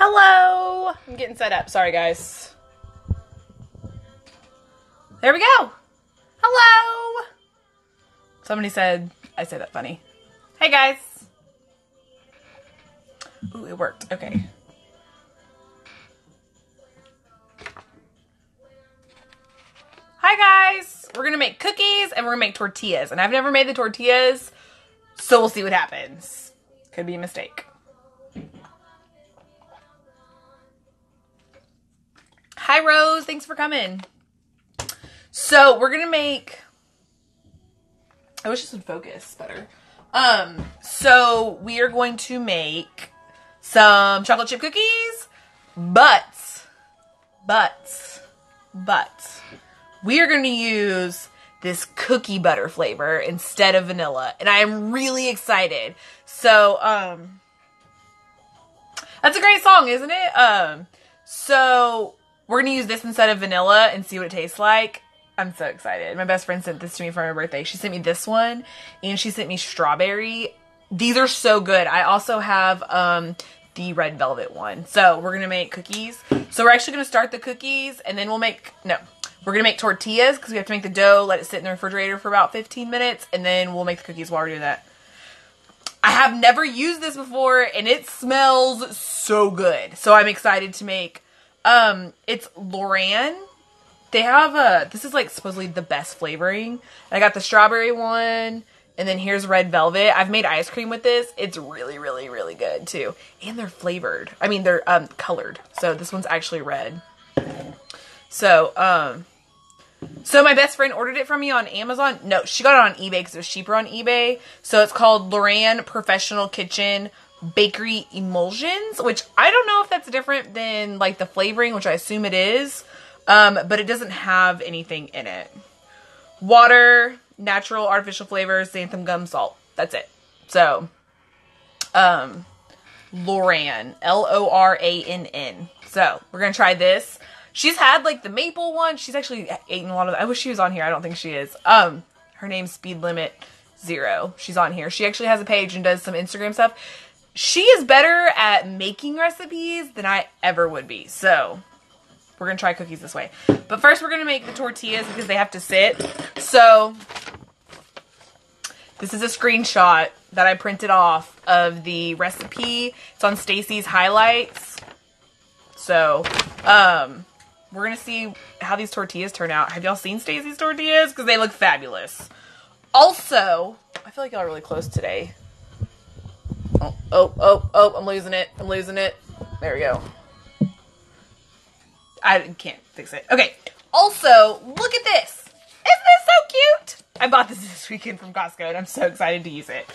Hello! I'm getting set up. Sorry, guys. There we go. Hello! Somebody said I say that funny. Hey, guys. Ooh, it worked. Okay. Hi, guys. We're going to make cookies and we're going to make tortillas. And I've never made the tortillas, so we'll see what happens. Could be a mistake. Hi, Rose. Thanks for coming. So we're gonna make. I wish this would focus better. Um. So we are going to make some chocolate chip cookies, but, but, but, we are going to use this cookie butter flavor instead of vanilla, and I am really excited. So, um, that's a great song, isn't it? Um, so we're gonna use this instead of vanilla and see what it tastes like. I'm so excited. My best friend sent this to me for my birthday. She sent me this one and she sent me strawberry. These are so good. I also have um the red velvet one. So we're gonna make cookies. So we're actually gonna start the cookies and then we'll make no. We're gonna make tortillas because we have to make the dough, let it sit in the refrigerator for about 15 minutes, and then we'll make the cookies while we're doing that. I have never used this before and it smells so good. So I'm excited to make um, it's LorAnn. They have a. This is like supposedly the best flavoring. I got the strawberry one, and then here's red velvet. I've made ice cream with this. It's really, really, really good too. And they're flavored. I mean, they're um colored. So this one's actually red. So um. So my best friend ordered it from me on Amazon. No, she got it on eBay because it was cheaper on eBay. So it's called LorAnn Professional Kitchen bakery emulsions, which I don't know if that's different than like the flavoring, which I assume it is. Um, but it doesn't have anything in it. Water, natural artificial flavors, xanthan gum, salt. That's it. So, um, LorAnn, L O R A N N. So we're gonna try this. She's had like the maple one. She's actually eaten a lot of. I wish she was on here. I don't think she is. Um, her name's Speed Limit Zero. She's on here. She actually has a page and does some Instagram stuff she is better at making recipes than I ever would be. So we're gonna try cookies this way. But first we're gonna make the tortillas because they have to sit. So this is a screenshot that I printed off of the recipe. It's on Stacy's highlights. So, um, we're gonna see how these tortillas turn out. Have y'all seen Stacy's tortillas? Because they look fabulous. Also, I feel like y'all are really close today. Oh, oh, oh, oh, I'm losing it. I'm losing it. There we go. I can't fix it. Okay. Also, look at this. Isn't this so cute? I bought this this weekend from Costco and I'm so excited to use it.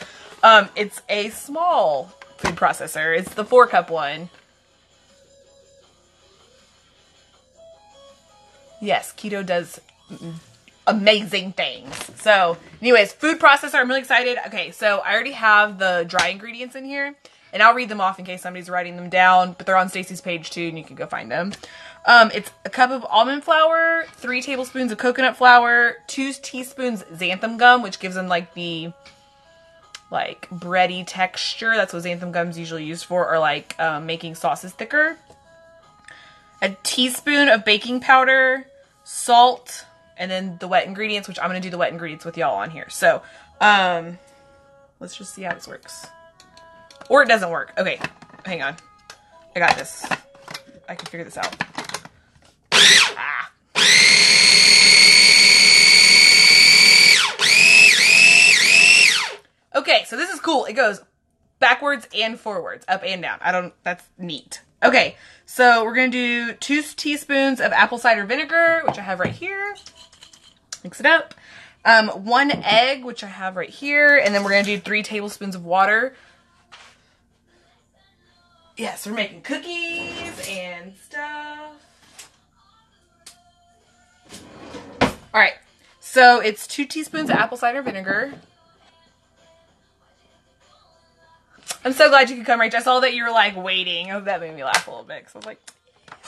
Um, it's a small food processor. It's the four cup one. Yes, keto does amazing things. So, anyways, food processor. I'm really excited. Okay, so I already have the dry ingredients in here, and I'll read them off in case somebody's writing them down. But they're on Stacy's page too, and you can go find them. Um, it's a cup of almond flour, three tablespoons of coconut flour, two teaspoons xanthan gum, which gives them like the like bready texture. That's what xanthan gum's usually used for, or like um, making sauces thicker. A teaspoon of baking powder, salt, and then the wet ingredients, which I'm going to do the wet ingredients with y'all on here. So, um, let's just see how this works. Or it doesn't work. Okay, hang on. I got this. I can figure this out. ah. Okay, so this is cool. It goes backwards and forwards, up and down. I don't, that's neat. Okay, so we're gonna do two teaspoons of apple cider vinegar, which I have right here. Mix it up. Um, one egg, which I have right here, and then we're gonna do three tablespoons of water. Yes, we're making cookies and stuff. All right, so it's two teaspoons of apple cider vinegar. I'm so glad you could come, Rach. I saw that you were like waiting. Oh, that made me laugh a little bit. So I was like,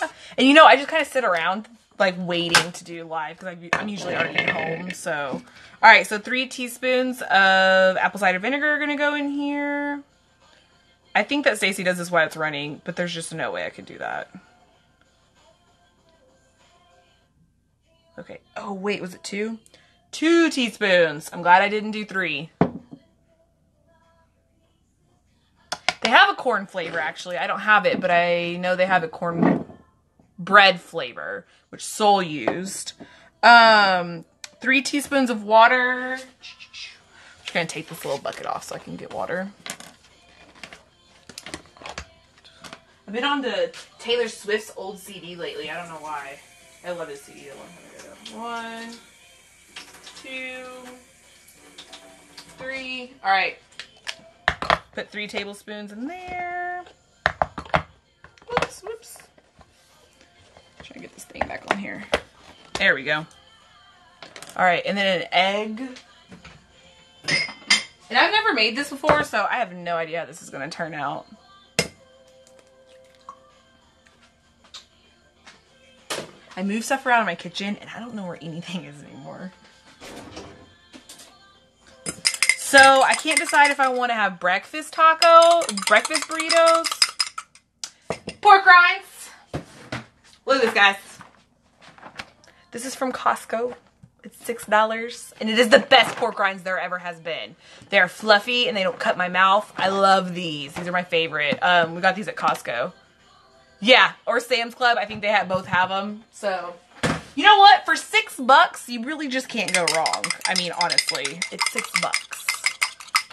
yeah. and you know, I just kind of sit around like waiting to do live because I'm usually already at home. So, all right. So three teaspoons of apple cider vinegar are gonna go in here. I think that Stacy does this while it's running, but there's just no way I could do that. Okay. Oh, wait, was it two? Two teaspoons. I'm glad I didn't do three. Corn flavor, actually. I don't have it, but I know they have a corn bread flavor, which Soul used. Um, three teaspoons of water. I'm just to take this little bucket off so I can get water. I've been on the Taylor Swift's old CD lately. I don't know why. I love his CD. One, two, three. All right. Put three tablespoons in there. Whoops, whoops. Try to get this thing back on here. There we go. All right, and then an egg. And I've never made this before, so I have no idea how this is going to turn out. I move stuff around in my kitchen and I don't know where anything is anymore. So I can't decide if I want to have breakfast taco, breakfast burritos, pork rinds. Look at this, guys. This is from Costco. It's six dollars, and it is the best pork rinds there ever has been. They're fluffy and they don't cut my mouth. I love these. These are my favorite. Um, we got these at Costco. Yeah, or Sam's Club. I think they have both have them. So, you know what? For six bucks, you really just can't go wrong. I mean, honestly, it's six bucks,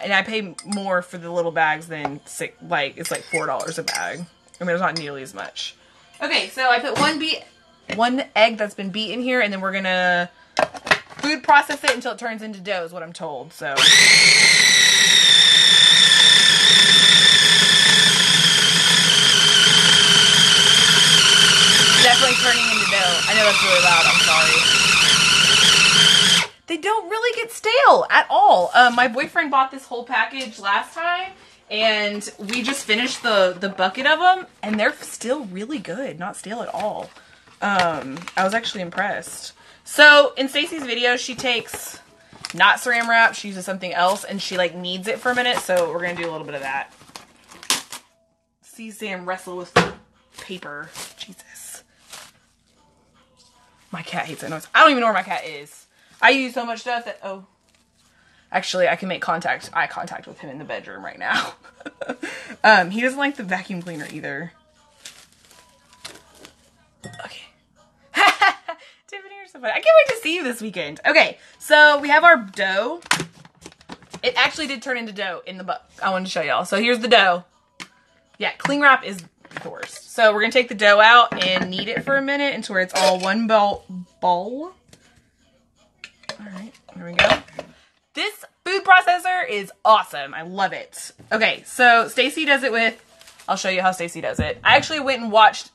and I pay more for the little bags than six. Like it's like four dollars a bag. I mean, it's not nearly as much. Okay, so I put one beat, one egg that's been beaten here, and then we're gonna food process it until it turns into dough. Is what I'm told. So. definitely turning into dough. I know that's really loud. I'm sorry. They don't really get stale at all. Um, my boyfriend bought this whole package last time, and we just finished the the bucket of them, and they're still really good. Not stale at all. Um, I was actually impressed. So in Stacy's video, she takes not saran wrap. She uses something else, and she like kneads it for a minute. So we're gonna do a little bit of that. See Sam wrestle with paper. Jesus. My cat hates that noise. I don't even know where my cat is. I use so much stuff that, oh. Actually, I can make contact, eye contact with him in the bedroom right now. um, he doesn't like the vacuum cleaner either. Okay. Tiffany, you're so funny. I can't wait to see you this weekend. Okay, so we have our dough. It actually did turn into dough in the book. I wanted to show y'all. So here's the dough. Yeah, cling wrap is course. So we're to take the dough out and knead it for a minute until it's all one ball. ball. All right, here we go. This food processor is awesome. I love it. Okay, so Stacy does it with, I'll show you how Stacy does it. I actually went and watched,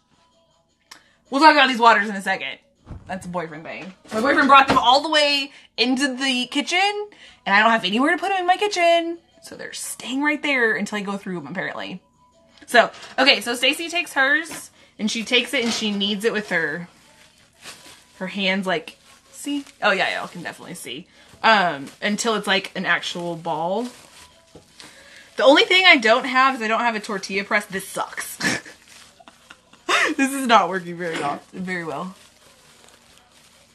we'll talk about these waters in a second. That's a boyfriend thing. My boyfriend brought them all the way into the kitchen, and I don't have anywhere to put them in my kitchen. So they're staying right there until I go through them, apparently. So, okay, so Stacy takes hers and she takes it and she kneads it with her her hands like see? Oh yeah, y'all can definitely see. Um until it's like an actual ball. The only thing I don't have is I don't have a tortilla press. This sucks. this is not working very often, very well.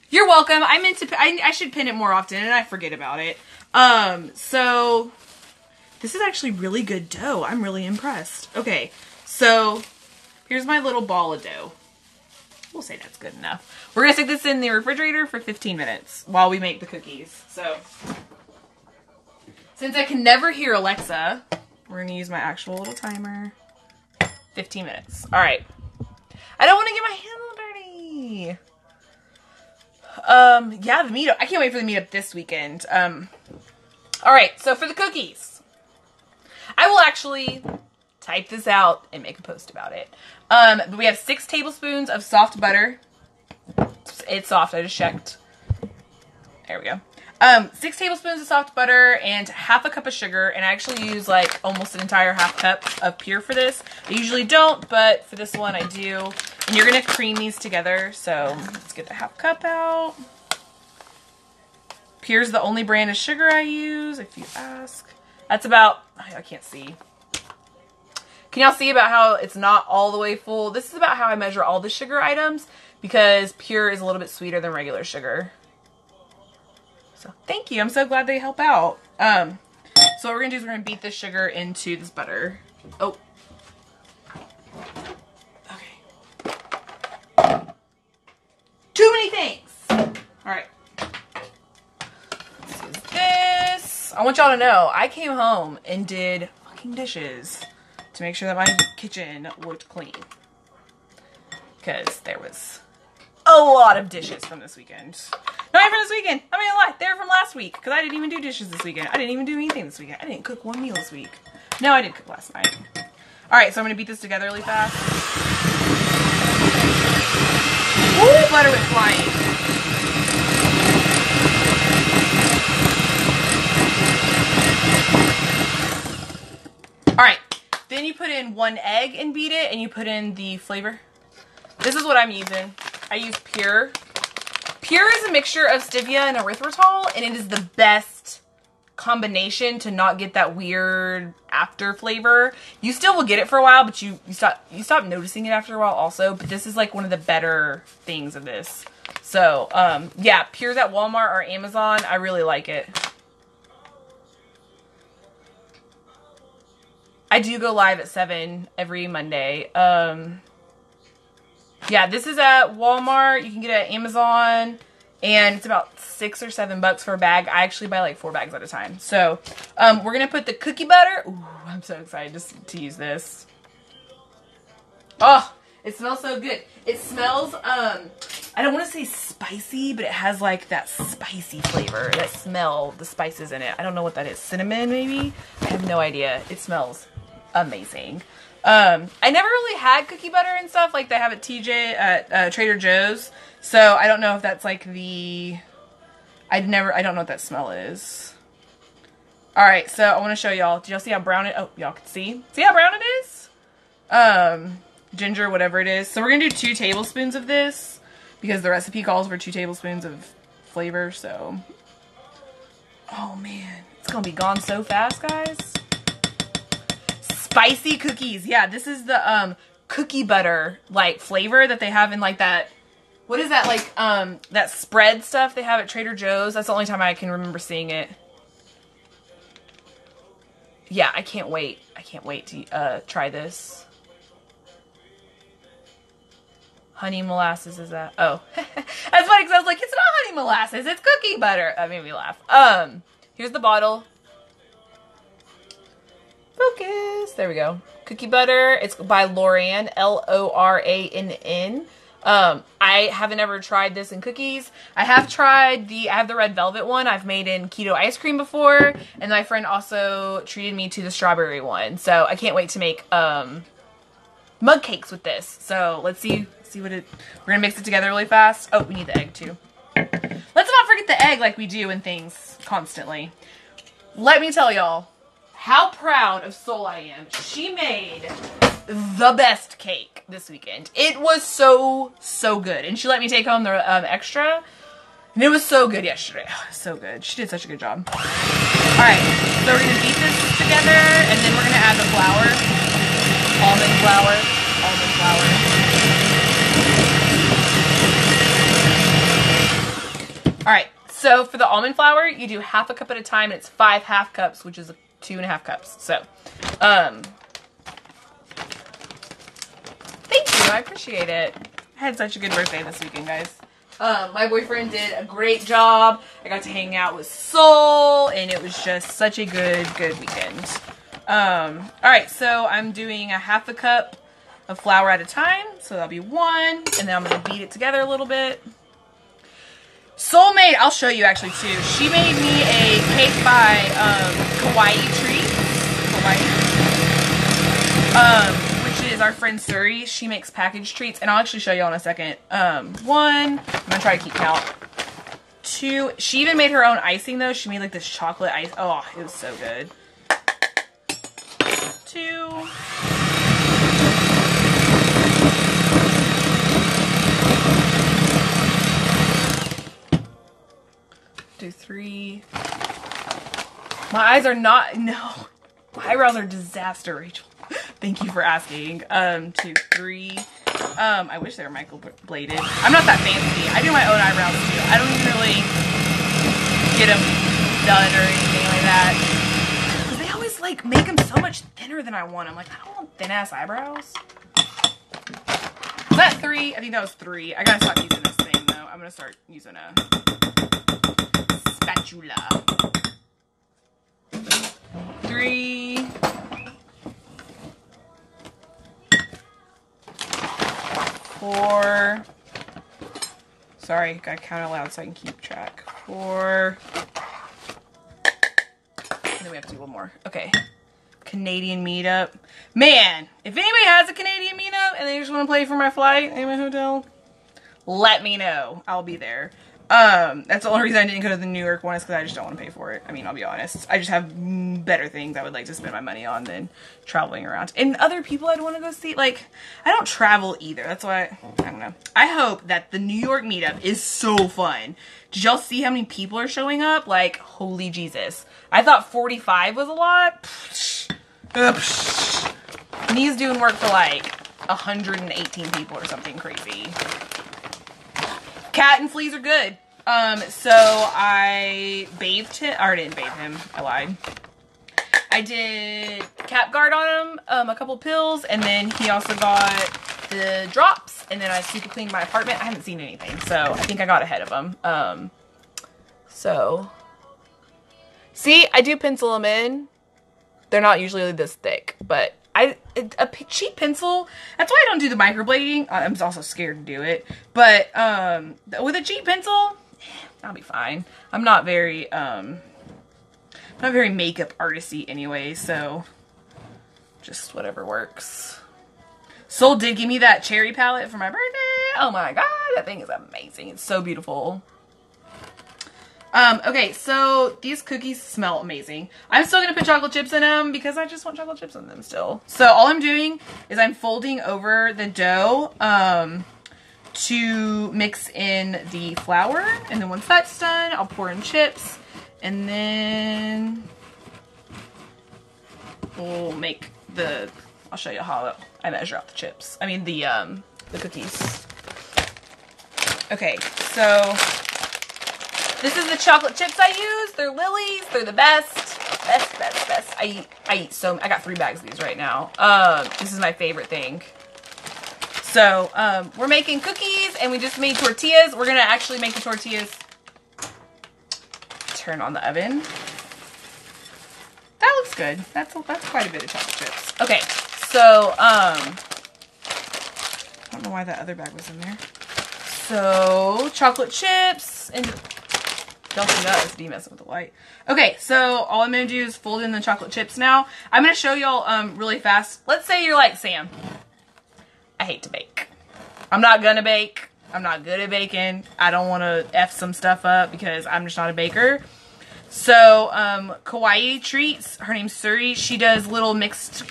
You're welcome. I meant to I, I should pin it more often and I forget about it. Um so this is actually really good dough. I'm really impressed. Okay, so here's my little ball of dough. We'll say that's good enough. We're gonna stick this in the refrigerator for 15 minutes while we make the cookies. So, since I can never hear Alexa, we're gonna use my actual little timer. 15 minutes. All right. I don't want to get my hands dirty. Um, yeah, the meetup. I can't wait for the meetup this weekend. Um, all right. So for the cookies, I will actually type this out and make a post about it. Um, but we have six tablespoons of soft butter. It's soft, I just checked. There we go. Um, six tablespoons of soft butter and half a cup of sugar. And I actually use like almost an entire half cup of Pyure for this. I usually don't, but for this one I do. And you're going to cream these together. So let's get the half cup out. Pyure's the only brand of sugar I use, if you ask. That's about, I can't see. Can y'all see about how it's not all the way full? This is about how I measure all the sugar items because Pyure is a little bit sweeter than regular sugar. So thank you. I'm so glad they help out. Um, so what we're gonna do is we're gonna beat this sugar into this butter. Oh. Okay. Too many things. All right. This is this. I want y'all to know I came home and did fucking dishes to make sure that my kitchen looked clean. Because there was a lot of dishes from this weekend. Not even this weekend. I mean, a gonna. They're from last week. Because I didn't even do dishes this weekend. I didn't even do anything this weekend. I didn't cook one meal this week. No, I did cook last night. Alright, so I'm gonna beat this together really fast. Ooh, butter went flying. Alright, then you put in one egg and beat it, and you put in the flavor. This is what I'm using. I use Pyure. Pyure is a mixture of stevia and erythritol, and it is the best combination to not get that weird after flavor. You still will get it for a while, but you, you stop you stop noticing it after a while also. But this is like one of the better things of this. So, um, yeah, Pyure's at Walmart or Amazon. I really like it. I do go live at 7 every Monday. Um, yeah, this is at Walmart. You can get it at Amazon. And it's about six or seven bucks for a bag. I actually buy like four bags at a time. So, um, we're going to put the cookie butter. Ooh, I'm so excited just to use this. Oh, it smells so good. It smells, um, I don't want to say spicy, but it has like that spicy flavor, that smell, the spices in it. I don't know what that is. Cinnamon, maybe? I have no idea. It smells amazing. Um, I never really had cookie butter and stuff like they have at TJ at uh, Trader Joe's, so I don't know if that's like the. I'd never. I don't know what that smell is. All right, so I want to show y'all. Do y'all see how brown it? Oh, y'all can see. See how brown it is? Um, ginger, whatever it is. So we're gonna do two tablespoons of this because the recipe calls for two tablespoons of flavor. So, oh man, it's gonna be gone so fast, guys spicy cookies. Yeah, this is the um cookie butter like flavor that they have in like that what is that like um that spread stuff they have at Trader Joe's. That's the only time I can remember seeing it. Yeah, I can't wait. I can't wait to uh try this. Honey molasses is that? Oh, that's funny because I was like, it's not honey molasses, it's cookie butter. That made me laugh. Um, here's the bottle. Focus. There we go. Cookie butter. It's by Lorann. L O R A N N. Um, I haven't ever tried this in cookies. I have tried the, I have the red velvet one I've made in keto ice cream before. And my friend also treated me to the strawberry one. So I can't wait to make, um, mug cakes with this. So let's see, see what it, we're gonna mix it together really fast. Oh, we need the egg too. Let's not forget the egg like we do in things constantly. Let me tell y'all, how proud of Soul I am. She made the best cake this weekend. It was so, so good. And she let me take home the um, extra. And it was so good yesterday. So good. She did such a good job. Alright, so we're to beat this together. And then we're going to add the flour. Almond flour. Almond flour. Alright, so for the almond flour, you do half a cup at a time. And it's five half cups, which is two and a half cups. So, um, thank you. I appreciate it. I had such a good birthday this weekend, guys. Um, my boyfriend did a great job. I got to hang out with Soul, and it was just such a good, good weekend. Um, all right, so I'm doing a half a cup of flour at a time. So that'll be one, and then I'm gonna beat it together a little bit. Soulmate, I'll show you actually too. She made me a cake by um, Kawaii Treats. Kawaii. Um, which is our friend Suri. She makes packaged treats, and I'll actually show you in a second. Um, one, I'm gonna try to keep count. Two, she even made her own icing though. She made like this chocolate ice. Oh, it was so good. Two. Do three. My eyes are not, no. My eyebrows are disaster, Rachel. Thank you for asking. Um, two, three. Um, I wish they were Michael bladed. I'm not that fancy. I do my own eyebrows too. I don't even really get them done or anything like that. Cause they always like make them so much thinner than I want. I'm like, I don't want thin ass eyebrows. Was that three? I think that was three. I gotta stop using this thing though. I'm gonna start using a spatula. Three. Four. Sorry, gotta count aloud so I can keep track. Four. And then we have to do one more. Okay. Canadian meetup. Man, if anybody has a Canadian meetup and they just want to play for my flight in my hotel, let me know. I'll be there. Um, that's the only reason I didn't go to the New York one is because I just don't want to pay for it. I mean, I'll be honest. I just have better things I would like to spend my money on than traveling around. And other people I'd want to go see, like, I don't travel either. That's why, I don't know. I hope that the New York meetup is so fun. Did y'all see how many people are showing up? Like, holy Jesus. I thought 45 was a lot. And he's doing work for like 118 people or something crazy. Cat and fleas are good. Um, so I bathed him, or I didn't bathe him, I lied. I did cap guard on him, um, a couple pills, and then he also got the drops, and then I super cleaned my apartment. I haven't seen anything, so I think I got ahead of him. Um, so, see, I do pencil them in. They're not usually this thick, but I a cheap pencil. That's why I don't do the microblading. I'm also scared to do it. But um, with a cheap pencil, I'll be fine. I'm not very um, not very makeup artisty anyway, so just whatever works. Soul did give me that cherry palette for my birthday. Oh my god, that thing is amazing. It's so beautiful. Um, okay, so these cookies smell amazing. I'm still gonna put chocolate chips in them because I just want chocolate chips in them still. So all I'm doing is I'm folding over the dough um, to mix in the flour. And then once that's done, I'll pour in chips. And then we'll make the, I'll show you how I measure out the chips. I mean the, um, the cookies. Okay, so this is the chocolate chips I use. They're Lily's. They're the best. Best, best, best. I eat, I eat so, I got three bags of these right now. Um, this is my favorite thing. So, um, we're making cookies and we just made tortillas. We're to actually make the tortillas. Turn on the oven. That looks good. That's, that's quite a bit of chocolate chips. Okay, so, um, I don't know why that other bag was in there. So, chocolate chips and don't do that. It's messing with the light. Okay, so all I'm to do is fold in the chocolate chips now. I'm to show y'all um, really fast. Let's say you're like Sam. I hate to bake. I'm not to bake. I'm not good at baking. I don't want to F some stuff up because I'm just not a baker. So, um, Kawaii Treats, her name's Suri. She does little mixed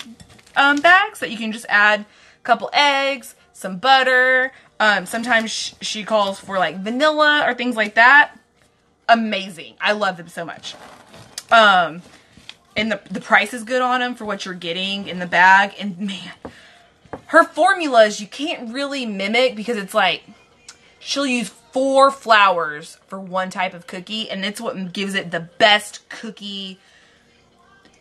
um, bags that you can just add a couple eggs, some butter. Um, sometimes sh she calls for like vanilla or things like that amazing. I love them so much. Um, and the, the price is good on them for what you're getting in the bag. And man, her formulas you can't really mimic because it's like she'll use four flours for one type of cookie and it's what gives it the best cookie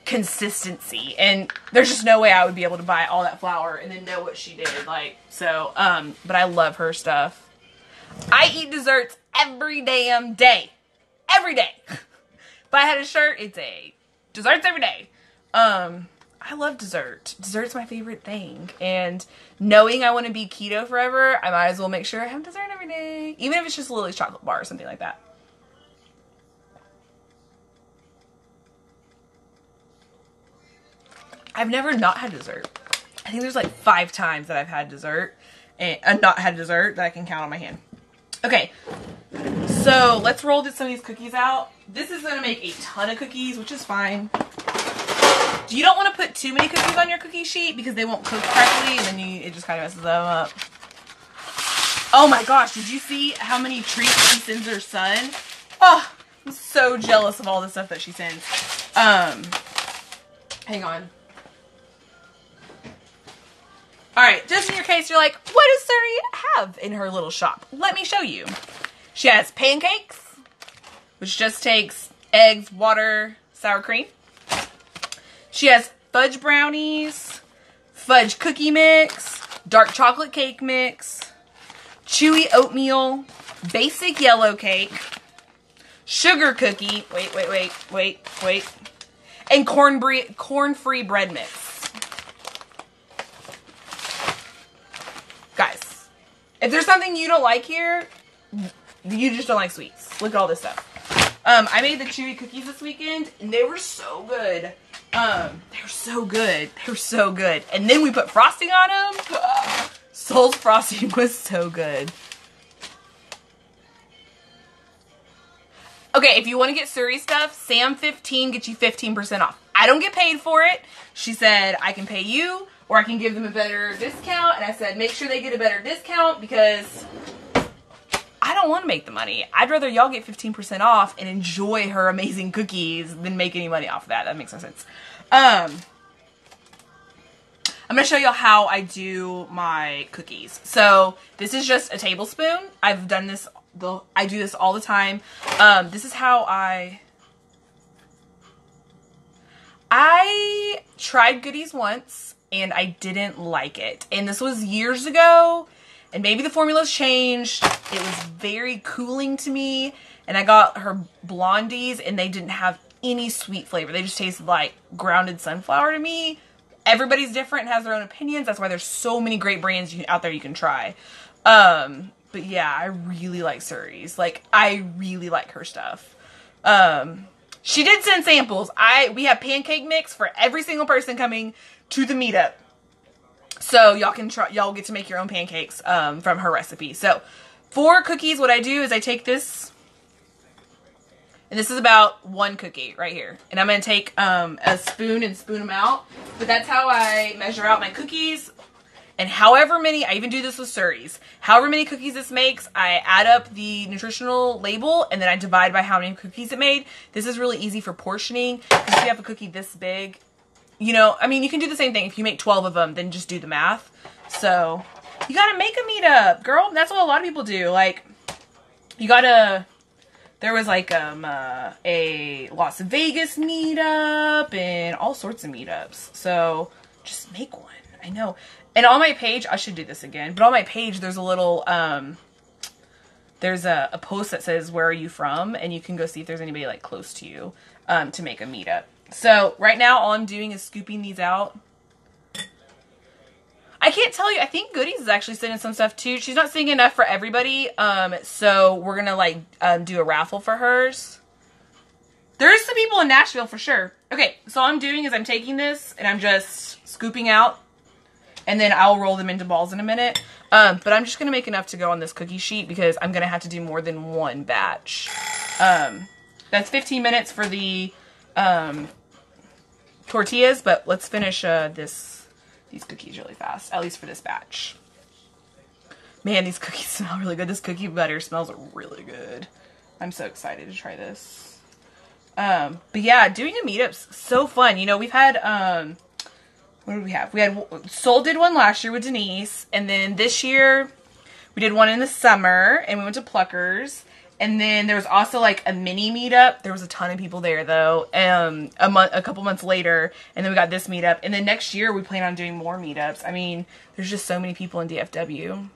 consistency and there's just no way I would be able to buy all that flour and then know what she did like so um but I love her stuff I eat desserts every damn day every day. if I had a shirt, it's a desserts every day. Um, I love dessert. Dessert's my favorite thing. And knowing I want to be keto forever, I might as well make sure I have dessert every day. Even if it's just Lily's chocolate bar or something like that. I've never not had dessert. I think there's like five times that I've had dessert and uh, not had dessert that I can count on my hand. Okay, so let's roll some of these cookies out. This is to make a ton of cookies, which is fine. You don't want to put too many cookies on your cookie sheet because they won't cook correctly and then you, it just kind of messes them up. Oh my gosh, did you see how many treats she sends her son? Oh, I'm so jealous of all the stuff that she sends. Um, hang on. All right, just in your case, you're like, what does Suri have in her little shop? Let me show you. She has pancakes, which just takes eggs, water, sour cream. She has fudge brownies, fudge cookie mix, dark chocolate cake mix, chewy oatmeal, basic yellow cake, sugar cookie, wait, wait, wait, wait, wait, and corn bre- corn-free bread mix. Guys, if there's something you don't like here, you just don't like sweets. Look at all this stuff. Um, I made the chewy cookies this weekend, and they were so good. Um, they're so good. They're so good. And then we put frosting on them. Soul's frosting was so good. Okay, if you want to get Suri stuff, Sam15 gets you 15% off. I don't get paid for it. She said, I can pay you or I can give them a better discount. And I said, make sure they get a better discount because don't want to make the money. I'd rather y'all get 15% off and enjoy her amazing cookies than make any money off of that. That makes no sense. Um, I'm going to show y'all how I do my cookies. So this is just a tablespoon. I've done this, the I do this all the time. Um, this is how I... I tried Good Dee's once and I didn't like it. And this was years ago and maybe the formula's changed. It was very cooling to me. And I got her blondies and they didn't have any sweet flavor. They just tasted like grounded sunflower to me. Everybody's different and has their own opinions. That's why there's so many great brands you, out there you can try. Um, but yeah, I really like Suri's. Like, I really like her stuff. Um, she did send samples. I we have pancake mix for every single person coming to the meetup. So y'all can try y'all get to make your own pancakes um, from her recipe. So for cookies, what I do is I take this and this is about one cookie right here. And I'm to take um, a spoon and spoon them out. But that's how I measure out my cookies. And however many, I even do this with Suri's, however many cookies this makes, I add up the nutritional label and then I divide by how many cookies it made. This is really easy for portioning. If you have a cookie this big, you know, I mean, you can do the same thing. If you make 12 of them, then just do the math. So, you gotta make a meetup, girl. That's what a lot of people do. Like, you gotta, there was like um uh, a Las Vegas meetup and all sorts of meetups. So, just make one. I know. And on my page, I should do this again, but on my page, there's a little, um, there's a, a post that says, where are you from? And you can go see if there's anybody like close to you, um, to make a meetup. So right now, all I'm doing is scooping these out. I can't tell you. I think Good Dee's is actually sending some stuff too. She's not sending enough for everybody. Um, so we're gonna like um, do a raffle for hers. There's some people in Nashville for sure. Okay, so all I'm doing is I'm taking this and I'm just scooping out, and then I'll roll them into balls in a minute. Um, but I'm just gonna make enough to go on this cookie sheet because I'm gonna have to do more than one batch. Um, that's 15 minutes for the um, tortillas, but let's finish uh, this these cookies really fast, at least for this batch. Man, these cookies smell really good. This cookie butter smells really good. I'm so excited to try this. Um, but yeah, doing a meetup's so fun. You know, we've had um, what did we have? We had Soul did one last year with Denise, and then this year we did one in the summer, and we went to Pluckers. And then there was also like a mini meetup. There was a ton of people there though. Um, a month, a couple months later, and then we got this meetup. And then next year we plan on doing more meetups. I mean, there's just so many people in DFW.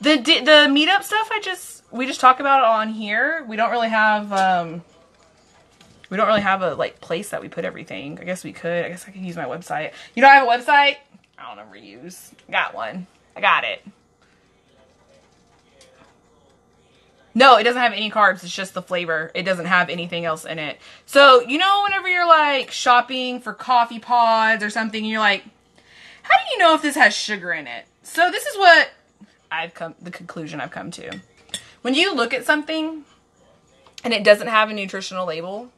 The the meetup stuff, I just we just talk about it on here. We don't really have um, we don't really have a like place that we put everything. I guess we could. I guess I could use my website. You know, I have a website. I don't ever use. Got one. I got it. No, it doesn't have any carbs. It's just the flavor. It doesn't have anything else in it. So, you know, whenever you're like shopping for coffee pods or something, you're like, how do you know if this has sugar in it? So this is what I've come, the conclusion I've come to. When you look at something and it doesn't have a nutritional label,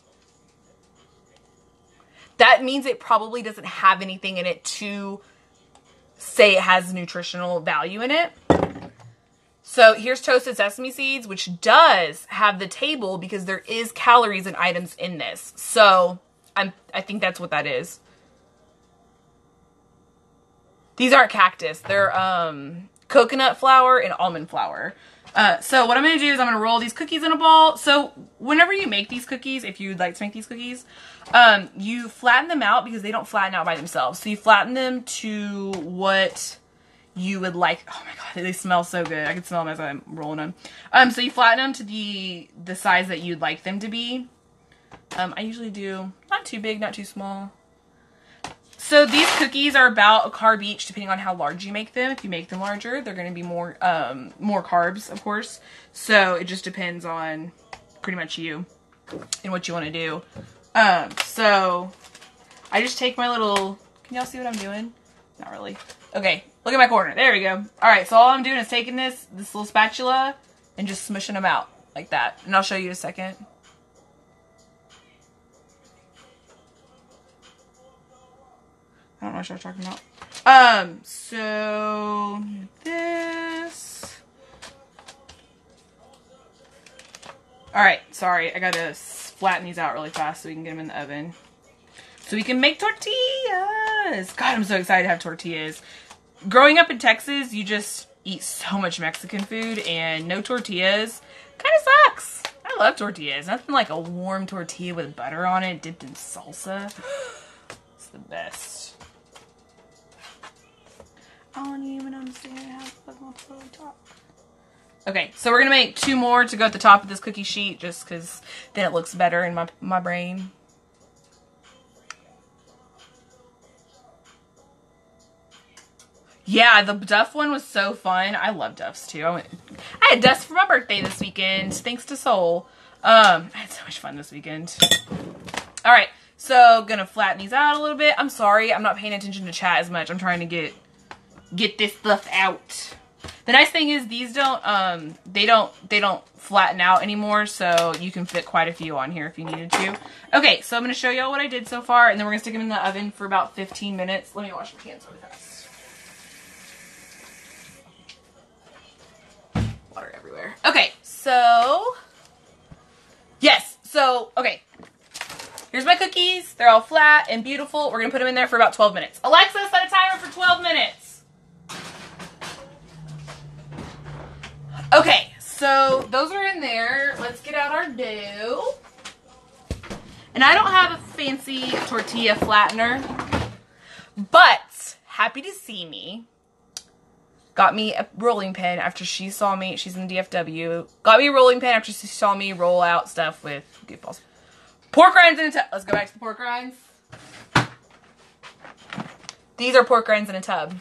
that means it probably doesn't have anything in it to say it has nutritional value in it. So here's toasted sesame seeds, which does have the table because there is calories and items in this. So I'm, I think that's what that is. These aren't cactus. They're um, coconut flour and almond flour. Uh, so what I'm going to do is I'm going to roll these cookies in a ball. So whenever you make these cookies, if you'd like to make these cookies, um, you flatten them out because they don't flatten out by themselves. So you flatten them to what you would like. Oh my god, they smell so good. I can smell them as I'm rolling them. Um, so you flatten them to the the size that you'd like them to be. Um, I usually do not too big, not too small. So these cookies are about a carb each, depending on how large you make them. If you make them larger, they're going to be more um, more carbs, of course. So it just depends on pretty much you and what you want to do. Um, so I just take my little. Can y'all see what I'm doing? Not really. Okay, look at my corner. There we go. All right, so all I'm doing is taking this this little spatula and just smushing them out like that. And I'll show you in a second. I don't know what you're talking about. Um, so this. All right, sorry, I gotta flatten these out really fast so we can get them in the oven. So we can make tortillas. God, I'm so excited to have tortillas. Growing up in Texas, you just eat so much Mexican food and no tortillas kind of sucks. I love tortillas. Nothing like a warm tortilla with butter on it dipped in salsa. It's the best. I don't even understand how to fucking talk. Okay, so we're gonna make two more to go at the top of this cookie sheet just because then it looks better in my, my brain. Yeah, the Duff one was so fun. I love Duffs too. I, went, I had Duffs for my birthday this weekend, thanks to Soul. Um, I had so much fun this weekend. All right, so gonna flatten these out a little bit. I'm sorry, I'm not paying attention to chat as much. I'm trying to get get this stuff out. The nice thing is these don't um they don't they don't flatten out anymore, so you can fit quite a few on here if you needed to. Okay, so I'm gonna show y'all what I did so far, and then we're gonna stick them in the oven for about 15 minutes. Let me wash my hands really fast. Okay, so yes, so okay. Here's my cookies. They're all flat and beautiful. We're gonna put them in there for about 12 minutes. Alexa, set a timer for 12 minutes. Okay, so those are in there. Let's get out our dough. And I don't have a fancy tortilla flattener, but happy to see me. Got me a rolling pin after she saw me. She's in DFW. Got me a rolling pin after she saw me roll out stuff with goofballs. Pork rinds in a tub. Let's go back to the pork rinds. These are pork rinds in a tub.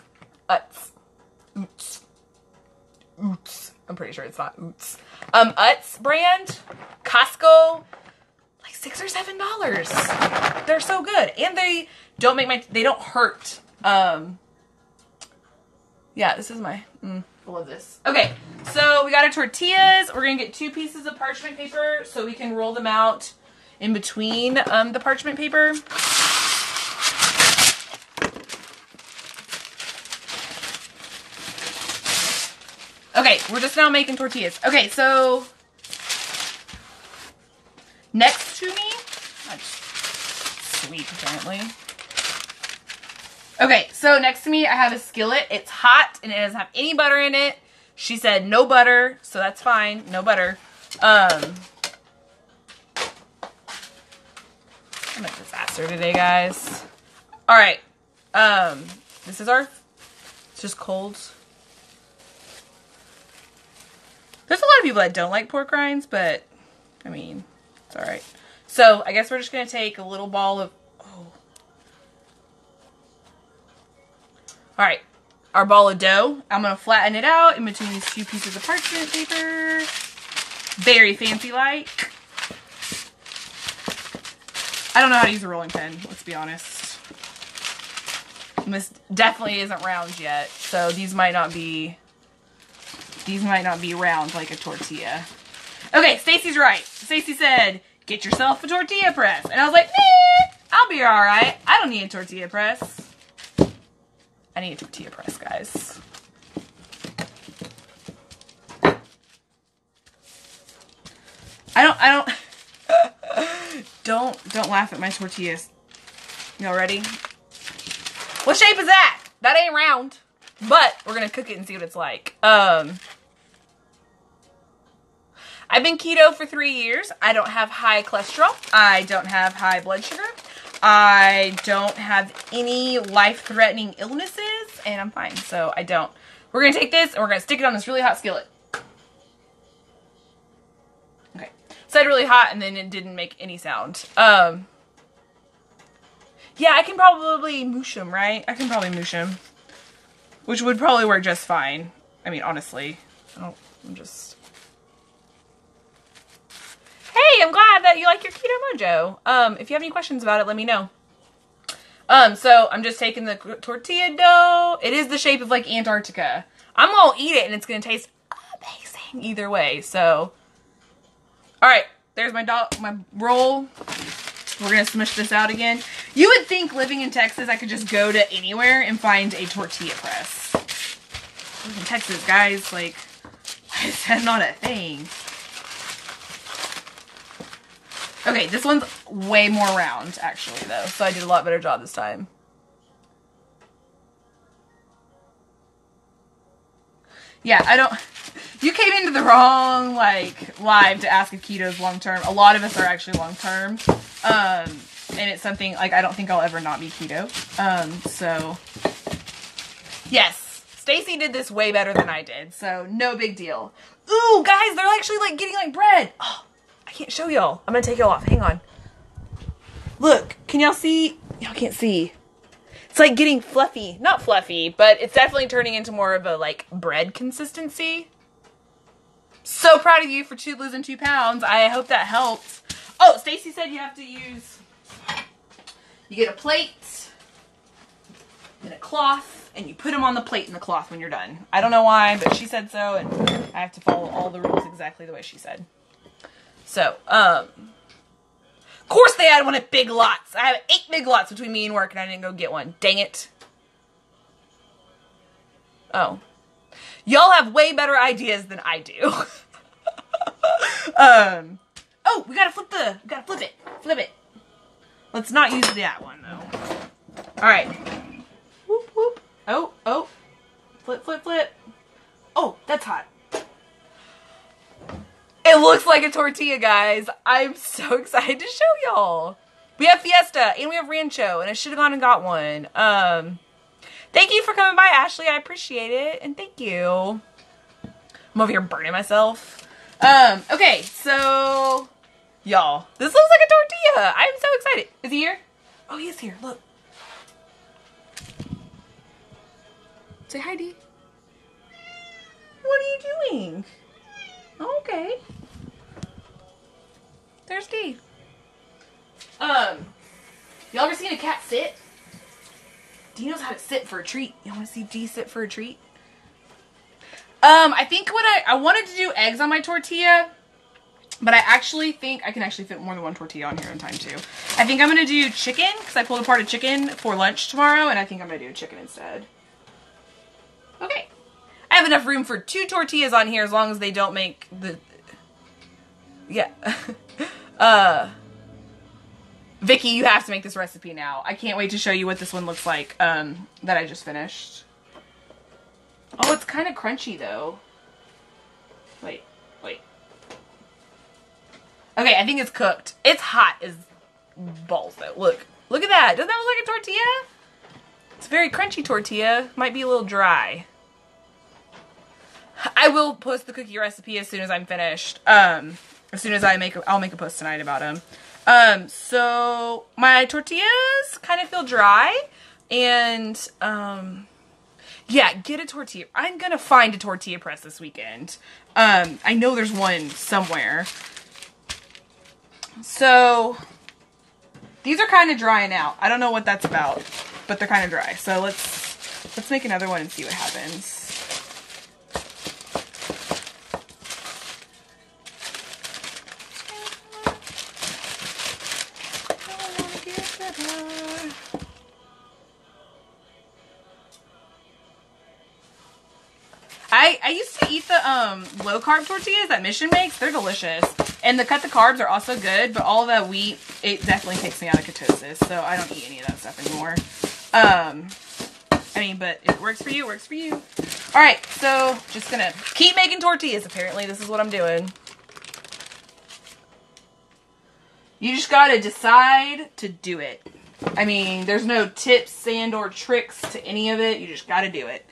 Utz. Oots. Oots. I'm pretty sure it's not Oots. Um, Utz brand, Costco, like six or seven dollars. They're so good, and they don't make my they don't hurt. Um, yeah, this is my. Mm, I love this. Okay, so we got our tortillas. We're gonna get two pieces of parchment paper so we can roll them out in between um, the parchment paper. Okay, we're just now making tortillas. Okay, so next to me, that's sweet apparently. Okay, so next to me I have a skillet. It's hot and it doesn't have any butter in it. She said no butter, so that's fine. No butter. Um, I'm a disaster today, guys. All right. Um, this is our. It's just cold. There's a lot of people that don't like pork rinds, but I mean, it's all right. So I guess we're just gonna take a little ball of. All right, our ball of dough. I'm gonna flatten it out in between these two pieces of parchment paper. Very fancy like. I don't know how to use a rolling pin, let's be honest. This definitely isn't round yet, so these might not be these might not be round like a tortilla. Okay, Stacy's right. Stacy said, get yourself a tortilla press. And I was like, I'll be alright. I don't need a tortilla press. I need a tortilla press, guys. I don't, I don't, don't, don't laugh at my tortillas. Y'all ready? What shape is that? that ain't round, but we're gonna cook it and see what it's like. Um, I've been keto for three years. I don't have high cholesterol. I don't have high blood sugar. I don't have any life-threatening illnesses, and I'm fine. So I don't. We're gonna take this and we're gonna stick it on this really hot skillet. Okay, said really hot, and then it didn't make any sound. Um, yeah, I can probably moosh them, right? I can probably moosh them, which would probably work just fine. I mean, honestly, I don't. I'm just. Hey, I'm glad that you like your keto mojo. Um, if you have any questions about it, let me know. Um, so I'm just taking the tortilla dough. It is the shape of like Antarctica. I'm gonna eat it and it's gonna taste amazing either way. So, all right, there's my dog, my roll. We're gonna smush this out again. You would think living in Texas, I could just go to anywhere and find a tortilla press. In Texas, guys, like, is not a thing? Okay, this one's way more round, actually, though, so I did a lot better job this time. Yeah, I don't... You came into the wrong, like, live to ask if keto's long-term. A lot of us are actually long-term. Um, and it's something, like, I don't think I'll ever not be keto. Um, so... Yes, Stacy did this way better than I did, so no big deal. Ooh, guys, they're actually, like, getting, like, bread. Oh, can't show y'all. I'm gonna take y'all off. Hang on. Look, can y'all see? Y'all can't see. It's like getting fluffy. Not fluffy, but it's definitely turning into more of a like bread consistency. So proud of you for two losing two pounds. I hope that helps. Oh, Stacy said you have to use. You get a plate and a cloth, and you put them on the plate and the cloth when you're done. I don't know why, but she said so, and I have to follow all the rules exactly the way she said. So, um, of course they had one at Big Lots. I have eight Big Lots between me and work, and I didn't go get one. Dang it. Oh. Y'all have way better ideas than I do. um, oh, we gotta flip the, we gotta flip it, flip it. Let's not use that one, though. All right. Whoop, whoop. Oh, oh. Flip, flip, flip. Oh, that's hot. It looks like a tortilla, guys. I'm so excited to show y'all. We have Fiesta and we have Rancho, and I should have gone and got one. Um, thank you for coming by, Ashley. I appreciate it, and thank you. I'm over here burning myself. Um, okay, so y'all, this looks like a tortilla. I'm so excited. Is he here? Oh, he is here. Look. Say hi, D. What are you doing? Okay. D. Um, y'all ever seen a cat sit? D knows how to sit for a treat. Y'all want to see D sit for a treat? Um, I think what I, I wanted to do eggs on my tortilla, but I actually think I can actually fit more than one tortilla on here in time too. I think I'm going to do chicken because I pulled apart a chicken for lunch tomorrow and I think I'm going to do chicken instead. Okay. I have enough room for two tortillas on here as long as they don't make the... Yeah. uh... Vicky, you have to make this recipe now. I can't wait to show you what this one looks like um, that I just finished. Oh, it's kind of crunchy though. Wait, wait. Okay, I think it's cooked. It's hot as balls though. Look, look at that. Doesn't that look like a tortilla? It's a very crunchy tortilla. Might be a little dry. I will post the cookie recipe as soon as I'm finished. Um, as soon as I make, I'll make a post tonight about them. Um, so my tortillas kind of feel dry and, um, yeah, get a tortilla. I'm gonna find a tortilla press this weekend. Um, I know there's one somewhere. So these are kind of drying out. I don't know what that's about, but they're kind of dry. So let's let's make another one and see what happens. Um, low carb tortillas that Mission makes. They're delicious. And the cut the carbs are also good, but all the wheat, it definitely takes me out of ketosis. So I don't eat any of that stuff anymore. Um, I mean, but it works for you, it works for you. All right, so just gonna keep making tortillas. Apparently, this is what I'm doing. You just gotta decide to do it. I mean, there's no tips and or tricks to any of it. You just gotta do it.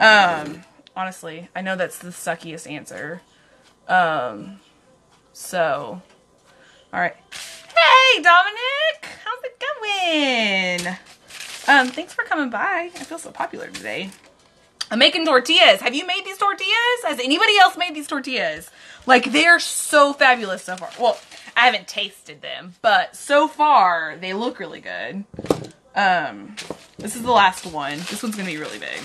Um, honestly, I know that's the suckiest answer. Um, so, all right. Hey, Dominic, how's it going? Um, thanks for coming by. I feel so popular today. I'm making tortillas. Have you made these tortillas? Has anybody else made these tortillas? Like, they're so fabulous so far. Well, I haven't tasted them, but so far, they look really good. Um, this is the last one. This one's gonna be really big.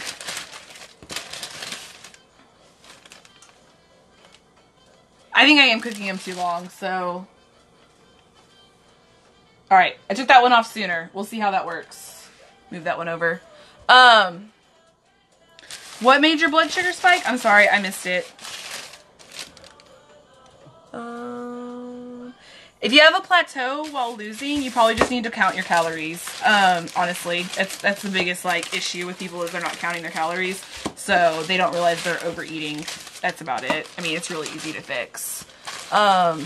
I think I am cooking them too long, so... Alright, I took that one off sooner. We'll see how that works. Move that one over. Um, what made your blood sugar spike? I'm sorry, I missed it. Um, if you have a plateau while losing, you probably just need to count your calories. Um, honestly, that's that's the biggest like issue with people is they're not counting their calories, so they don't realize they're overeating. That's about it. I mean, it's really easy to fix. Um,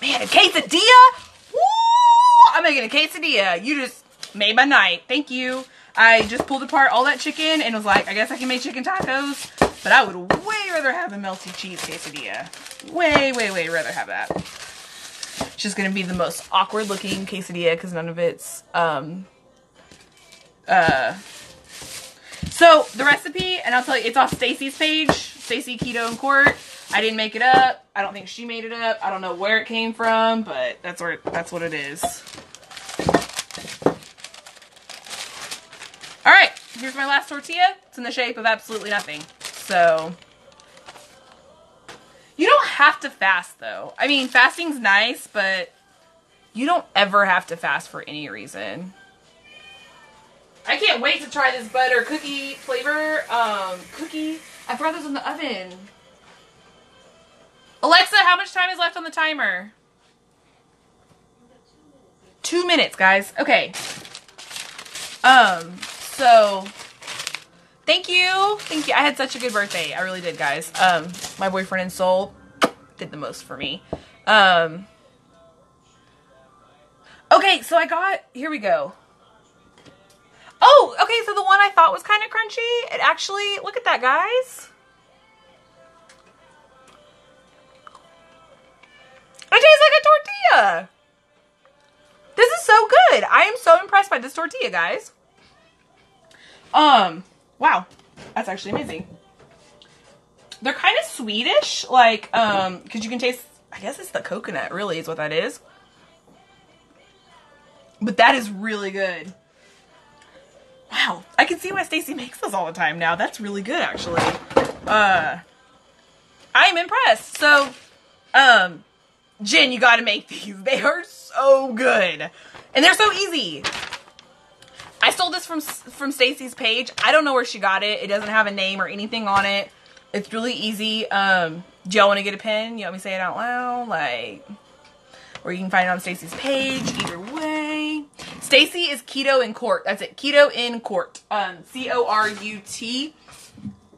man, a quesadilla. Woo! I'm making a quesadilla. You just made my night. Thank you. I just pulled apart all that chicken and was like, I guess I can make chicken tacos, but I would way rather have a melty cheese quesadilla. Way, way, way rather have that. It's just gonna be the most awkward looking quesadilla because none of it's, um, uh, so the recipe, and I'll tell you, it's off Stacy's page, Stacy Keto in Court. I didn't make it up. I don't think she made it up. I don't know where it came from, but that's where that's what it is. All right, here's my last tortilla. It's in the shape of absolutely nothing. So you don't have to fast though. I mean, fasting's nice, but you don't ever have to fast for any reason. I can't wait to try this butter cookie flavor. Um, cookie. I forgot those in the oven. Alexa, how much time is left on the timer? Two minutes, guys. Okay. Um, so thank you. Thank you. I had such a good birthday. I really did, guys. Um, my boyfriend in Seoul did the most for me. Um, okay, so I got, here we go. Oh, okay, so the one I thought was kind of crunchy, it actually, look at that, guys. It tastes like a tortilla. This is so good. I am so impressed by this tortilla, guys. Um, wow. That's actually amazing. They're kind of sweetish, like, um, because you can taste, I guess it's the coconut, really, is what that is. But that is really good. Wow, I can see why Stacy makes this all the time now. That's really good, actually. Uh, I am impressed. So, um, Jen, you gotta make these. They are so good. And they're so easy. I stole this from from Stacy's page. I don't know where she got it. It doesn't have a name or anything on it. It's really easy. Um, do y'all want to get a pen? You want me to say it out loud? Like, or you can find it on Stacy's page. Either way. Stacy is Keto in Court. That's it. Keto in Court. Um, C-O-R-U-T.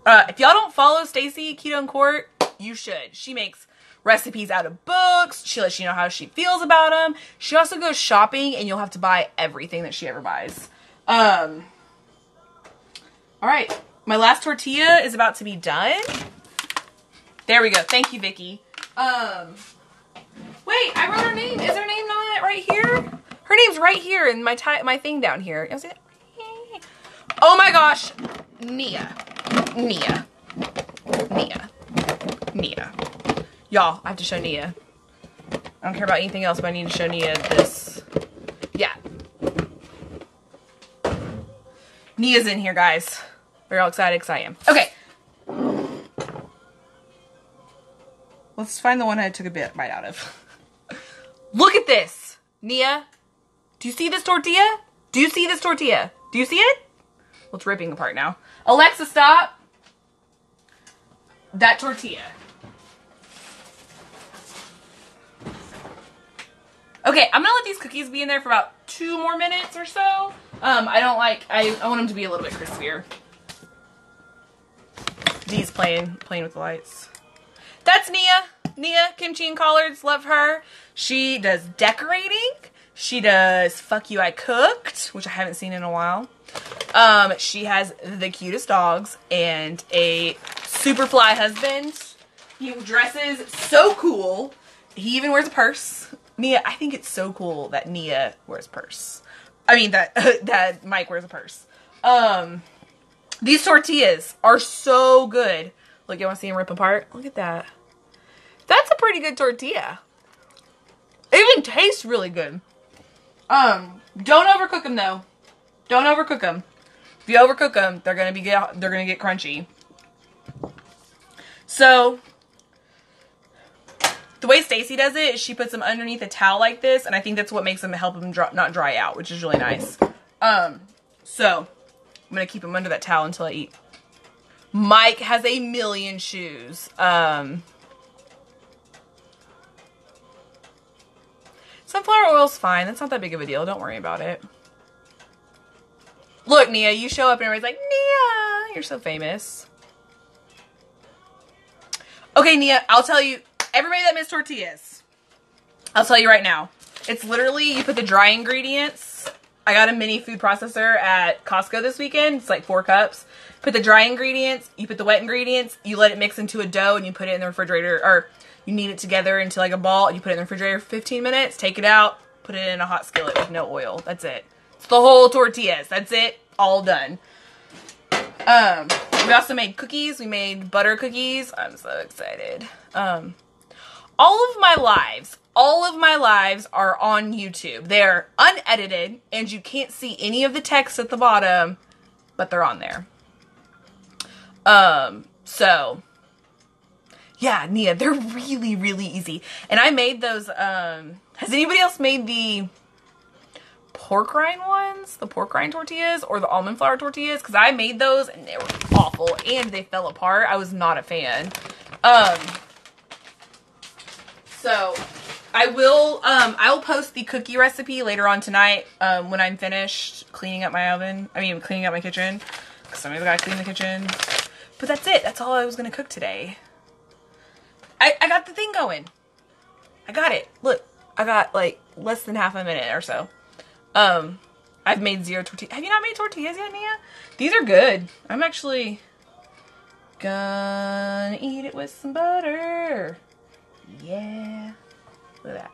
Uh, if y'all don't follow Stacy Keto in Court, you should. She makes recipes out of books. She lets you know how she feels about them. She also goes shopping and you'll have to buy everything that she ever buys. Um, all right. My last tortilla is about to be done. There we go. Thank you, Vicky. Um, wait, I wrote her name. Is her name not right here? Her name's right here in my my thing down here. Oh my gosh. Nia. Nia. Nia. Nia. Y'all, I have to show Nia. I don't care about anything else, but I need to show Nia this. Yeah. Nia's in here, guys. We're all excited because I am. Okay. Let's find the one I took a bit bite out of. Look at this. Nia, do you see this tortilla? Do you see this tortilla? Do you see it? Well, it's ripping apart now. Alexa, stop. That tortilla. Okay, I'm gonna let these cookies be in there for about two more minutes or so. Um, I don't like, I, I want them to be a little bit crispier. Dee's playing playing with the lights. That's Nia. Nia, kimchi and collards, love her. She does decorating. She does fuck you I cooked, which I haven't seen in a while. Um, she has the cutest dogs and a super fly husband. He dresses so cool. He even wears a purse. Nia, I think it's so cool that Nia wears a purse. I mean that that Mike wears a purse. Um, these tortillas are so good. Look, you want to see them rip apart? Look at that. That's a pretty good tortilla. It even tastes really good. Um, don't overcook them though. Don't overcook them. If you overcook them, they're gonna be get, they're gonna get crunchy. So the way Stacy does it is she puts them underneath a towel like this, and I think that's what makes them help them dry, not dry out, which is really nice. Um, so I'm gonna keep them under that towel until I eat. Mike has a million shoes. Um, sunflower oil's fine. That's not that big of a deal. Don't worry about it. Look, Nia, you show up and everybody's like, Nia, you're so famous. Okay, Nia, I'll tell you, everybody that missed tortillas, I'll tell you right now. It's literally, you put the dry ingredients. I got a mini food processor at Costco this weekend. It's like four cups. Put the dry ingredients, you put the wet ingredients, you let it mix into a dough and you put it in the refrigerator, or you knead it together into like a ball you put it in the refrigerator for 15 minutes, take it out, put it in a hot skillet with no oil. That's it. It's the whole tortillas. That's it. All done. Um, we also made cookies. We made butter cookies. I'm so excited. Um, all of my lives, all of my lives are on YouTube. They're unedited and you can't see any of the text at the bottom, but they're on there. Um, so yeah, Nia, they're really, really easy. And I made those, um, has anybody else made the pork rind ones? The pork rind tortillas or the almond flour tortillas? Because I made those and they were awful and they fell apart. I was not a fan. Um, so I will, um, I will post the cookie recipe later on tonight, um, when I'm finished cleaning up my oven. I mean, cleaning up my kitchen. Because somebody's got to clean the kitchen. But that's it. That's all I was going to cook today. I, I got the thing going. I got it. Look, I got like less than half a minute or so. Um, I've made zero tortillas. Have you not made tortillas yet, Nia? These are good. I'm actually gonna eat it with some butter. Yeah. Look at that.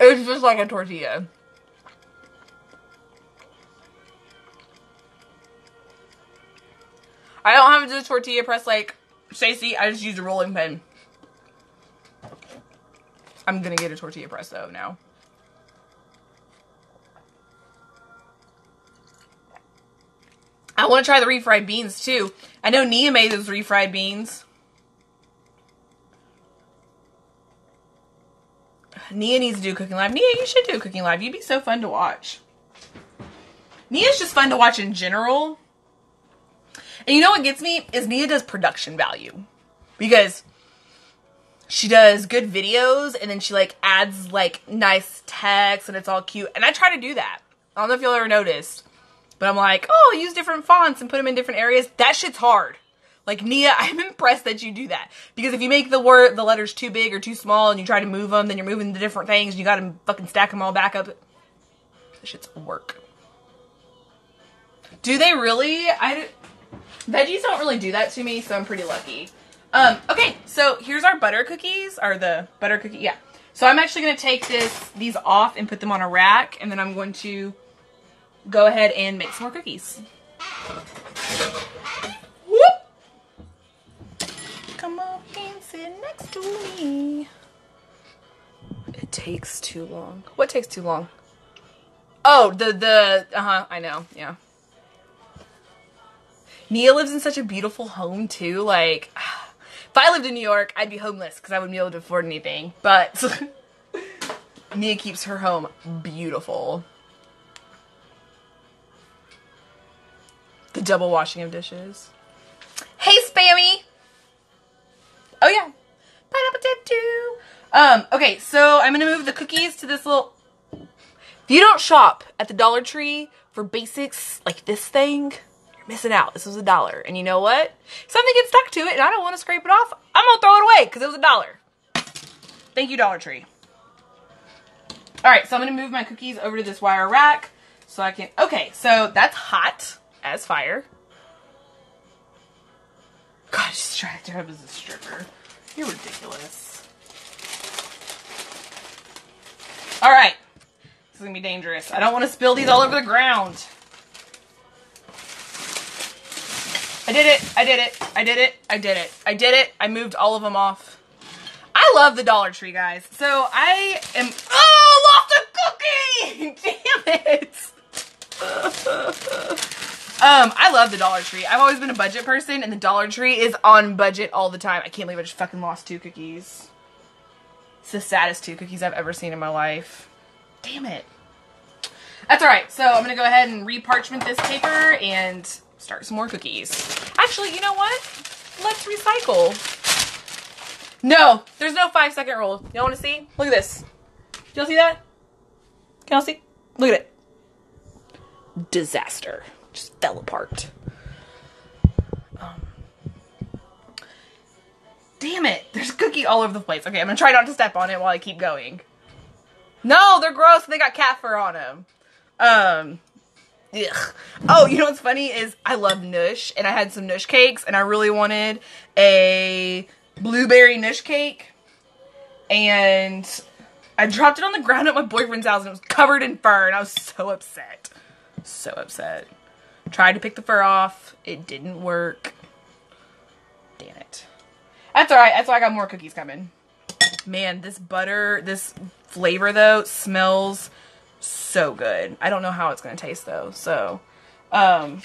It's just like a tortilla. I don't have to do tortilla press like Stacy. I just use a rolling pin. I'm gonna get a tortilla press though now. I want to try the refried beans too. I know Nia made those refried beans. Nia needs to do cooking live. Nia, you should do cooking live. You'd be so fun to watch. Nia's just fun to watch in general. And you know what gets me is Nia does production value because she does good videos and then she like adds like nice text and it's all cute. And I try to do that. I don't know if you'll ever noticed, but I'm like, oh, use different fonts and put them in different areas. That shit's hard. Like Nia, I'm impressed that you do that because if you make the word the letters too big or too small and you try to move them, then you're moving the different things. And you got to fucking stack them all back up. That shit's work. Do they really? I Veggies don't really do that to me, so I'm pretty lucky. Um, okay, so here's our butter cookies, or the butter cookie, yeah. So I'm actually going to take this these off and put them on a rack, and then I'm going to go ahead and make some more cookies. Whoop! Come on and sit next to me. It takes too long. What takes too long? Oh, the, the, uh-huh, I know, yeah. Nia lives in such a beautiful home too. Like, if I lived in New York, I'd be homeless because I wouldn't be able to afford anything. But Nia keeps her home beautiful. The double washing of dishes. Hey, Spammy! Oh yeah, pineapple tattoo. Um, okay, so I'm gonna move the cookies to this little. If you don't shop at the Dollar Tree for basics like this thing, missing out. This was a dollar. And you know what? Something gets stuck to it and I don't want to scrape it off. I'm going to throw it away because it was a dollar. Thank you, Dollar Tree. All right, so I'm going to move my cookies over to this wire rack so I can. Okay, so that's hot as fire. God, she's trying to up as a stripper. You're ridiculous. All right, this is gonna be dangerous. I don't want to spill these all over the ground. I did it. I did it. I did it. I did it. I did it. I moved all of them off. I love the Dollar Tree, guys. So I am. Oh, lost a cookie! Damn it! um, I love the Dollar Tree. I've always been a budget person, and the Dollar Tree is on budget all the time. I can't believe I just fucking lost two cookies. It's the saddest two cookies I've ever seen in my life. Damn it. That's alright. So I'm gonna go ahead and reparchment this paper and start some more cookies. Actually, you know what? Let's recycle. No, there's no five second rule. Y'all wanna see? Look at this. Y'all see that? Can y'all see? Look at it. Disaster. Just fell apart. Um, damn it. There's cookie all over the place. Okay, I'm gonna try not to step on it while I keep going. No, they're gross. They got cat fur on them. Um, ugh. Oh, you know what's funny is I love Nush, and I had some Nush cakes, and I really wanted a blueberry Nush cake, and I dropped it on the ground at my boyfriend's house, and it was covered in fur, and I was so upset. So upset. Tried to pick the fur off. It didn't work. Damn it. That's alright. That's why I got more cookies coming. Man, this butter, this flavor though, smells so good. I don't know how it's going to taste though. So, um,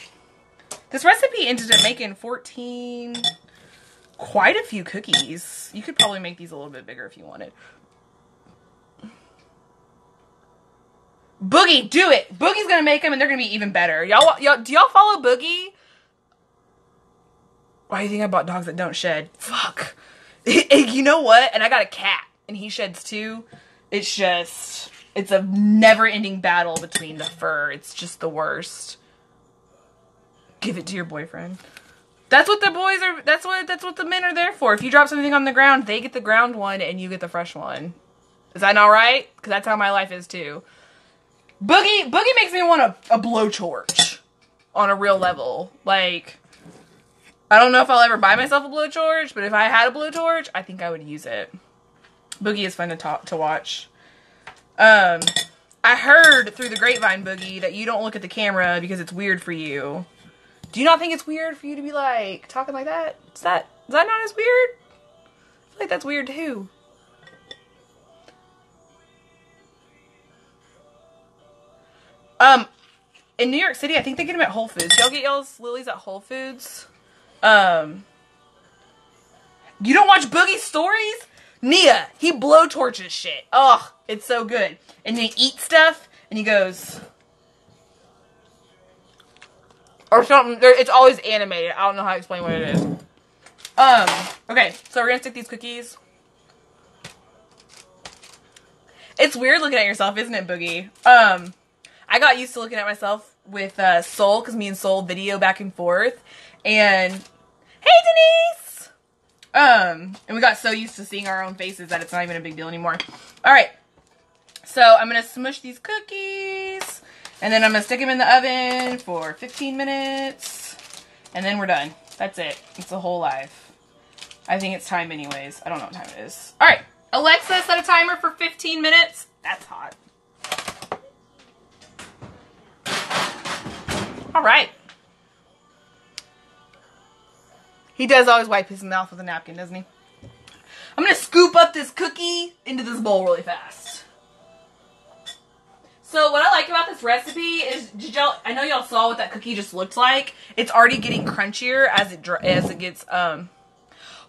this recipe ended up making 14, quite a few cookies. You could probably make these a little bit bigger if you wanted. Boogie, do it. Boogie's gonna make them, and they're gonna be even better. Y'all, y'all, do y'all follow Boogie? Why do you think I bought dogs that don't shed? Fuck. you know what? And I got a cat, and he sheds too. It's just, it's a never-ending battle between the fur. It's just the worst. Give it to your boyfriend. That's what the boys are. That's what. That's what the men are there for. If you drop something on the ground, they get the ground one, and you get the fresh one. Is that not right? Because that's how my life is too. Boogie Boogie makes me want a, a blowtorch on a real level. Like I don't know if I'll ever buy myself a blowtorch, but if I had a blowtorch, I think I would use it. Boogie is fun to talk to watch. Um I heard through the grapevine, Boogie, that you don't look at the camera because it's weird for you. Do you not think it's weird for you to be like talking like that? Is that is that not as weird? I feel like that's weird too. Um, in New York City, I think they get them at Whole Foods. Y'all get y'all's Lily's at Whole Foods. Um, you don't watch Boogie Stories? Nia, he blow torches shit. Ugh, it's so good. And he eats stuff, and he goes, or something. It's always animated. I don't know how to explain what it is. Um, okay, so we're gonna stick these cookies. It's weird looking at yourself, isn't it, Boogie? Um, I got used to looking at myself with uh, Soul because me and Soul video back and forth, and hey Denise, um, and we got so used to seeing our own faces that it's not even a big deal anymore. All right, so I'm gonna smush these cookies, and then I'm gonna stick them in the oven for 15 minutes, and then we're done. That's it. It's a whole life. I think it's time anyways. I don't know what time it is. All right, Alexa, set a timer for 15 minutes. That's hot. All right. He does always wipe his mouth with a napkin, doesn't he? I'm gonna scoop up this cookie into this bowl really fast. So what I like about this recipe is, did y'all? I know y'all saw what that cookie just looked like. It's already getting crunchier as it as it gets. Um,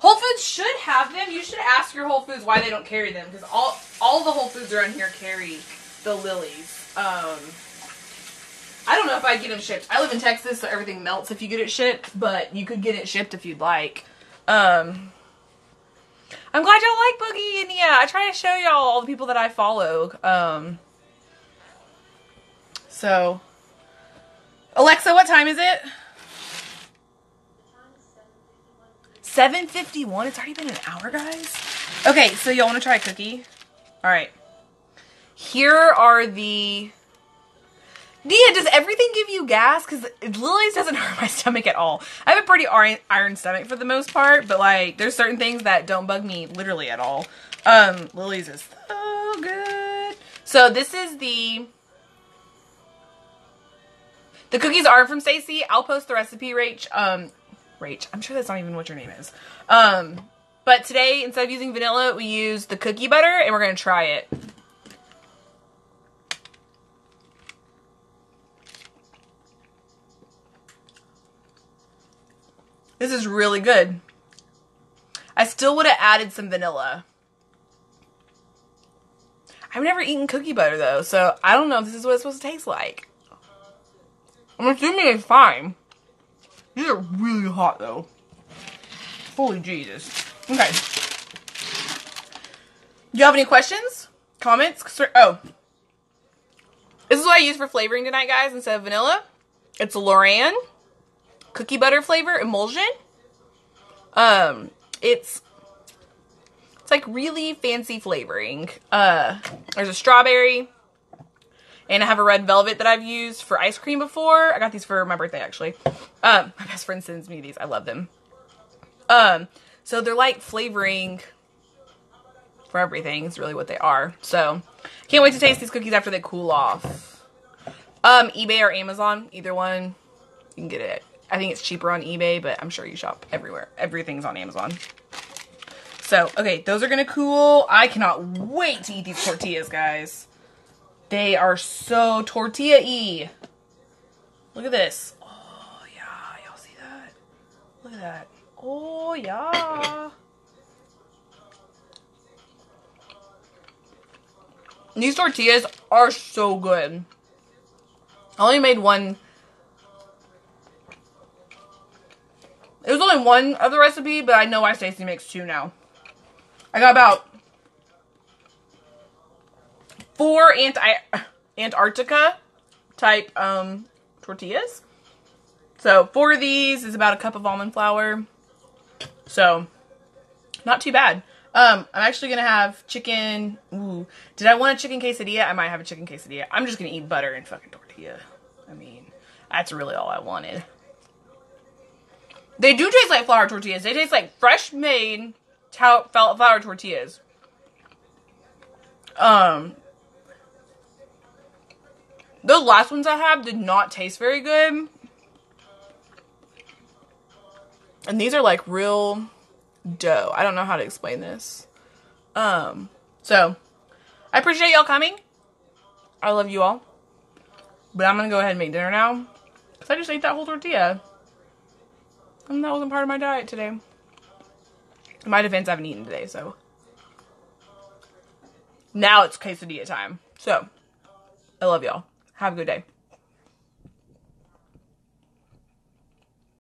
Whole Foods should have them. You should ask your Whole Foods why they don't carry them because all all the Whole Foods around here carry the Lily's. Um, I don't know if I'd get them shipped. I live in Texas, so everything melts if you get it shipped, but you could get it shipped if you'd like. Um, I'm glad y'all like Boogie, and yeah, I try to show y'all all the people that I follow. Um, so, Alexa, what time is it? 7.51? It's already been an hour, guys? Okay, so y'all want to try a cookie? All right. Here are the... Dia, does everything give you gas? Because Lily's doesn't hurt my stomach at all. I have a pretty iron stomach for the most part, but like there's certain things that don't bug me literally at all. Um, Lily's is so good. So this is the the cookies are from Stacy. I'll post the recipe, Rach. Um, Rach. I'm sure that's not even what your name is. Um, but today, instead of using vanilla, we use the cookie butter, and we're going to try it. This is really good. I still would have added some vanilla. I've never eaten cookie butter, though, so I don't know if this is what it's supposed to taste like. I'm assuming it's fine. These are really hot though. Holy Jesus. Okay. Do you have any questions? Comments? Oh. This is what I use for flavoring tonight, guys, instead of vanilla. It's LorAnn cookie butter flavor emulsion. Um, it's it's like really fancy flavoring. Uh, there's a strawberry, and I have a red velvet that I've used for ice cream before. I got these for my birthday, actually. Um, my best friend sends me these. I love them. Um, so they're like flavoring for everything. It's really what they are. So, can't wait to taste these cookies after they cool off. Um, eBay or Amazon, either one. You can get it. I think it's cheaper on eBay, but I'm sure you shop everywhere. Everything's on Amazon. So, okay, those are gonna cool. I cannot wait to eat these tortillas, guys. They are so tortilla-y. Look at this. Oh, yeah. Y'all see that? Look at that. Oh, yeah. These tortillas are so good. I only made one. It was only one of the recipe, but I know why Stacy makes two now. I got about four anti Antarctica type um, tortillas. So four of these is about a cup of almond flour. So not too bad. Um, I'm actually gonna have chicken. Ooh, did I want a chicken quesadilla? I might have a chicken quesadilla. I'm just gonna eat butter and fucking tortilla. I mean, that's really all I wanted. They do taste like flour tortillas. They taste like fresh made flour tortillas. Um, the last ones I had did not taste very good. And these are like real dough. I don't know how to explain this. Um, so I appreciate y'all coming. I love you all. But I'm gonna go ahead and make dinner now. Because I just ate that whole tortilla. And that wasn't part of my diet today. In my defense, I haven't eaten today, so. Now it's quesadilla time. So, I love y'all. Have a good day.